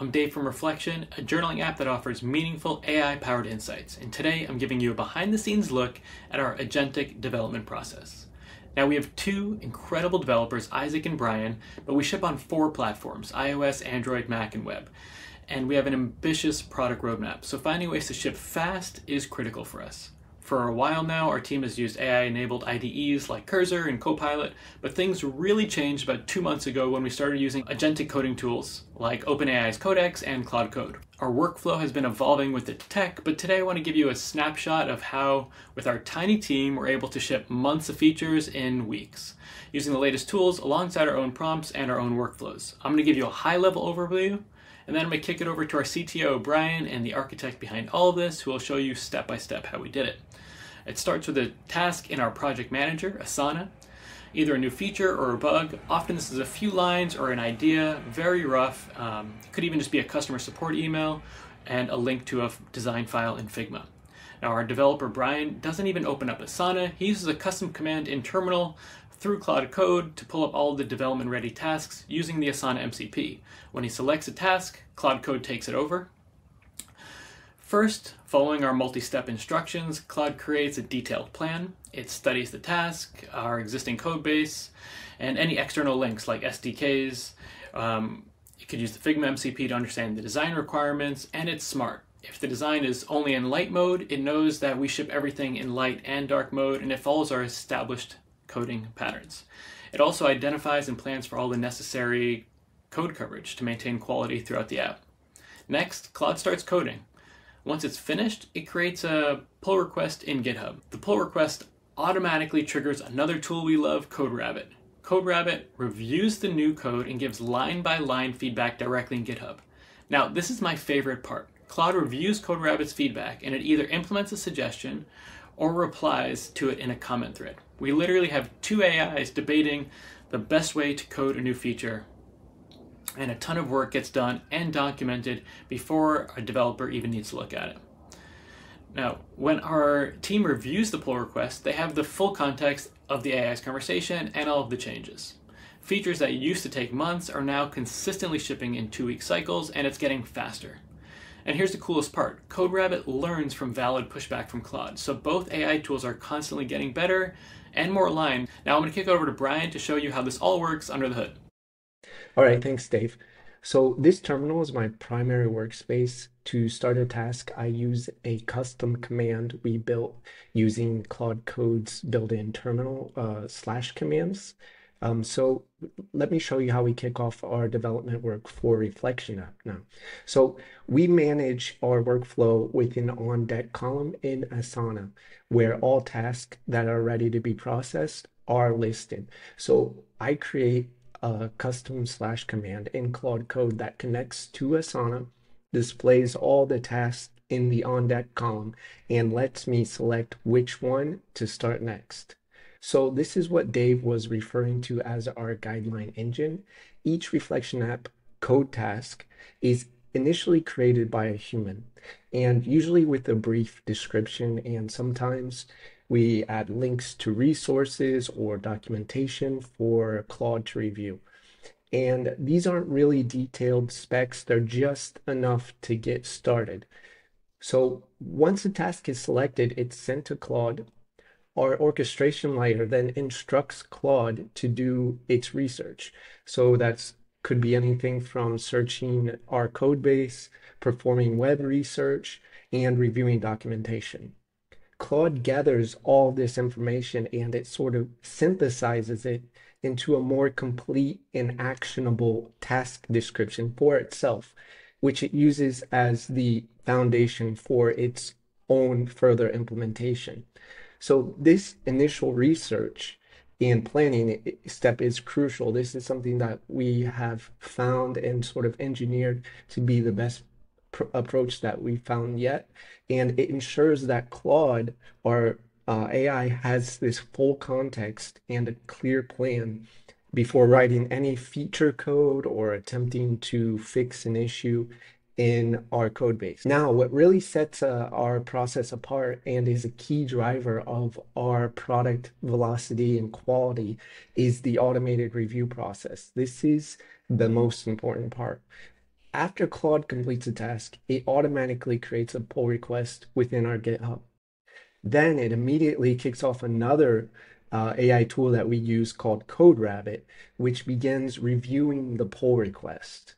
I'm Dave from Reflection, a journaling app that offers meaningful AI powered insights. And today I'm giving you a behind the scenes look at our agentic development process. Now we have two incredible developers, Isaac and Bryan, but we ship on four platforms iOS, Android, Mac, and web. And we have an ambitious product roadmap, so finding ways to ship fast is critical for us. For a while now, our team has used AI enabled IDEs like Cursor and Copilot, but things really changed about two months ago when we started using agentic coding tools like OpenAI's Codex and Claude Code. Our workflow has been evolving with the tech, but today I want to give you a snapshot of how, with our tiny team, we're able to ship months of features in weeks, using the latest tools alongside our own prompts and our own workflows. I'm going to give you a high level overview and then I'm going to kick it over to our CTO, Bryan, and the architect behind all of this, who will show you step by step how we did it. It starts with a task in our project manager, Asana, either a new feature or a bug. Often this is a few lines or an idea, very rough. Um, could even just be a customer support email and a link to a design file in Figma. Now our developer Bryan doesn't even open up Asana. He uses a custom command in terminal through Claude Code to pull up all the development ready tasks using the Asana MCP. When he selects a task, Claude Code takes it over First, following our multi-step instructions, Claude creates a detailed plan. It studies the task, our existing code base, and any external links like SDKs. Um, it could use the Figma MCP to understand the design requirements, and it's smart. If the design is only in light mode, it knows that we ship everything in light and dark mode, and it follows our established coding patterns. It also identifies and plans for all the necessary code coverage to maintain quality throughout the app. Next, Claude starts coding. Once it's finished, it creates a pull request in GitHub. The pull request automatically triggers another tool we love, CodeRabbit. CodeRabbit reviews the new code and gives line by line feedback directly in GitHub. Now, this is my favorite part. Claude reviews CodeRabbit's feedback and it either implements a suggestion or replies to it in a comment thread. We literally have two AIs debating the best way to code a new feature and a ton of work gets done and documented before a developer even needs to look at it. Now, when our team reviews the pull request, they have the full context of the AI's conversation and all of the changes. Features that used to take months are now consistently shipping in two week cycles, and it's getting faster. And here's the coolest part CodeRabbit learns from valid pushback from Claude, so both AI tools are constantly getting better and more aligned. Now I'm going to kick over to Bryan to show you how this all works under the hood. All right, thanks, Dave. So this terminal is my primary workspace. To start a task, I use a custom command we built using Claude Code's built-in terminal uh, slash commands. Um, so let me show you how we kick off our development work for Reflection app now. So we manage our workflow within on deck column in Asana, where all tasks that are ready to be processed are listed. So I create a custom slash command in Claude Code that connects to Asana, displays all the tasks in the on deck column, and lets me select which one to start next. So this is what Dave was referring to as our guideline engine. Each reflection app code task is initially created by a human and usually with a brief description and sometimes we add links to resources or documentation for Claude to review. And these aren't really detailed specs, they're just enough to get started. So once a task is selected, it's sent to Claude. Our orchestration layer then instructs Claude to do its research. So that's could be anything from searching our code base, performing web research, and reviewing documentation. Claude gathers all this information and it sort of synthesizes it into a more complete and actionable task description for itself, which it uses as the foundation for its own further implementation. So this initial research and planning step is crucial. This is something that we have found and sort of engineered to be the best pr- approach that we found yet. And it ensures that Claude, our uh, AI, has this full context and a clear plan before writing any feature code or attempting to fix an issue in our code base. Now, what really sets uh, our process apart and is a key driver of our product velocity and quality is the automated review process. This is the most important part After Claude completes a task, it automatically creates a pull request within our GitHub. Then it immediately kicks off another uh, AI tool that we use called CodeRabbit, which begins reviewing the pull request.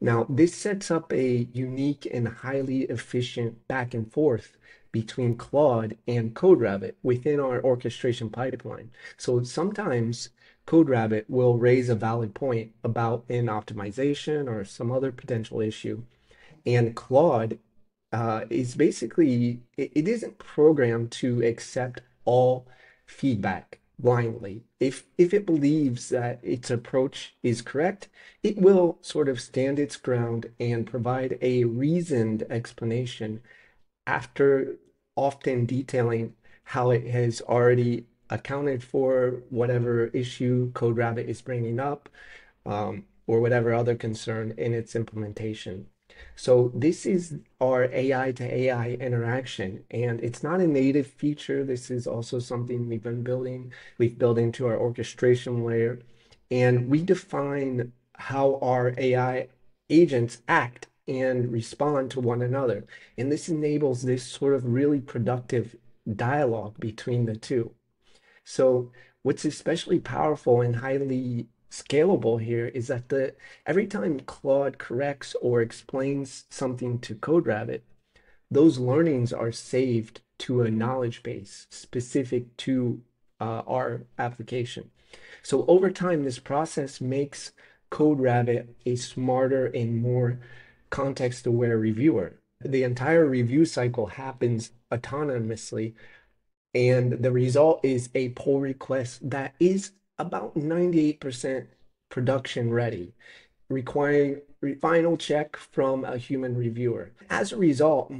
Now, this sets up a unique and highly efficient back and forth between Claude and CodeRabbit within our orchestration pipeline. So sometimes CodeRabbit will raise a valid point about an optimization or some other potential issue. And Claude uh, is basically, it, it isn't programmed to accept all feedback blindly. If if it believes that its approach is correct, it will sort of stand its ground and provide a reasoned explanation after often detailing how it has already accounted for whatever issue CodeRabbit is bringing up um, or whatever other concern in its implementation. So this is our AI to AI interaction, and it's not a native feature. This is also something we've been building. We've built into our orchestration layer, and we define how our AI agents act and respond to one another. And this enables this sort of really productive dialogue between the two. So what's especially powerful and highly scalable here is that the every time Claude corrects or explains something to CodeRabbit, those learnings are saved to a knowledge base specific to uh, our application. So over time, this process makes CodeRabbit a smarter and more context-aware reviewer. The entire review cycle happens autonomously, and the result is a pull request that is about 98% production ready, requiring final check from a human reviewer. As a result,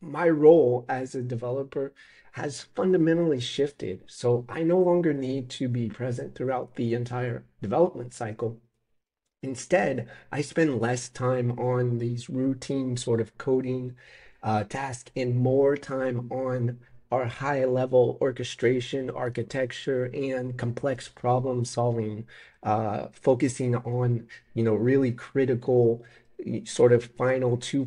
my role as a developer has fundamentally shifted. So I no longer need to be present throughout the entire development cycle. Instead, I spend less time on these routine sort of coding uh, tasks and more time on our high level orchestration, architecture, and complex problem solving, uh, focusing on, you know, really critical sort of final 2%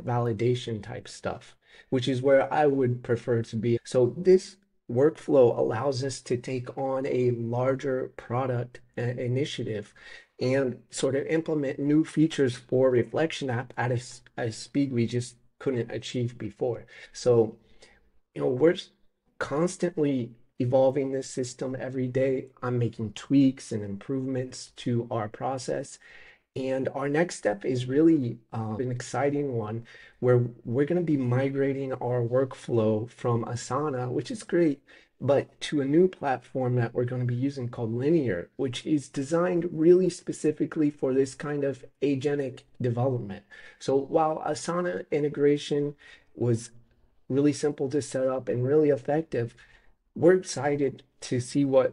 validation type stuff, which is where I would prefer to be. So this workflow allows us to take on a larger product uh, initiative and sort of implement new features for reflection app at a, a speed we just couldn't achieve before. So you know, we're constantly evolving this system every day. I'm making tweaks and improvements to our process. And our next step is really uh, an exciting one where we're going to be migrating our workflow from Asana, which is great, but to a new platform that we're going to be using called Linear, which is designed really specifically for this kind of agentic development. So while Asana integration was really simple to set up and really effective. We're excited to see what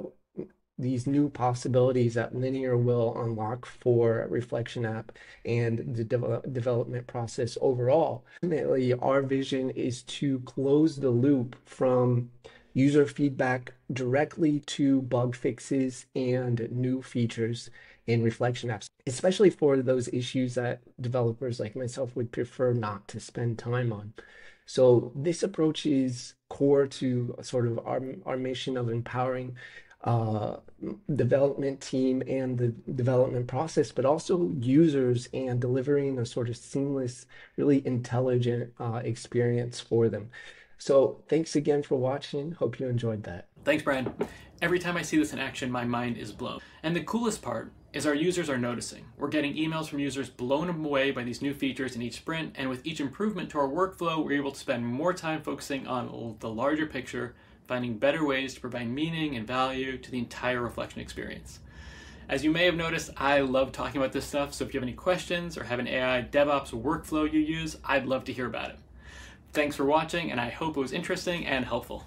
these new possibilities that Linear will unlock for Reflection app and the de development process overall. Ultimately, our vision is to close the loop from user feedback directly to bug fixes and new features in reflection apps, especially for those issues that developers like myself would prefer not to spend time on. So this approach is core to sort of our, our mission of empowering uh, development team and the development process, but also users and delivering a sort of seamless, really intelligent uh, experience for them. So thanks again for watching. Hope you enjoyed that. Thanks, Bryan. Every time I see this in action, my mind is blown. And the coolest part is our users are noticing. We're getting emails from users blown away by these new features in each sprint, and with each improvement to our workflow, we're able to spend more time focusing on the larger picture, finding better ways to provide meaning and value to the entire reflection experience. As you may have noticed, I love talking about this stuff, so if you have any questions or have an AI DevOps workflow you use, I'd love to hear about it. Thanks for watching, and I hope it was interesting and helpful.